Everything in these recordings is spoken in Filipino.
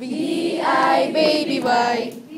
B-I-Baby Y.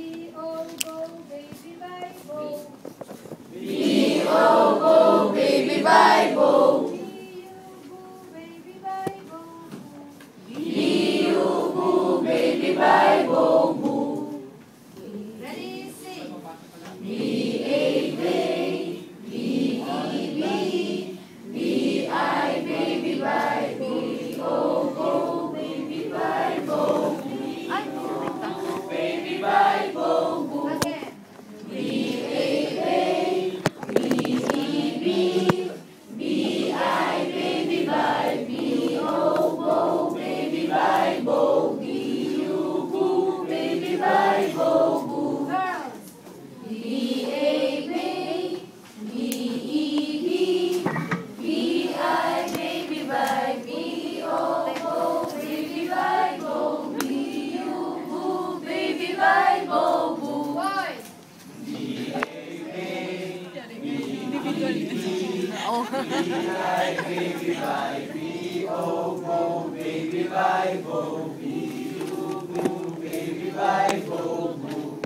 tao. Like baby Bible, oh, baby Bible, boo, boo, baby Bible, boo.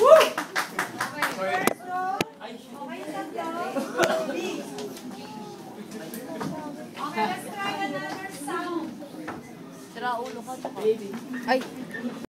Woo! Okay, let's try another sound. Ay.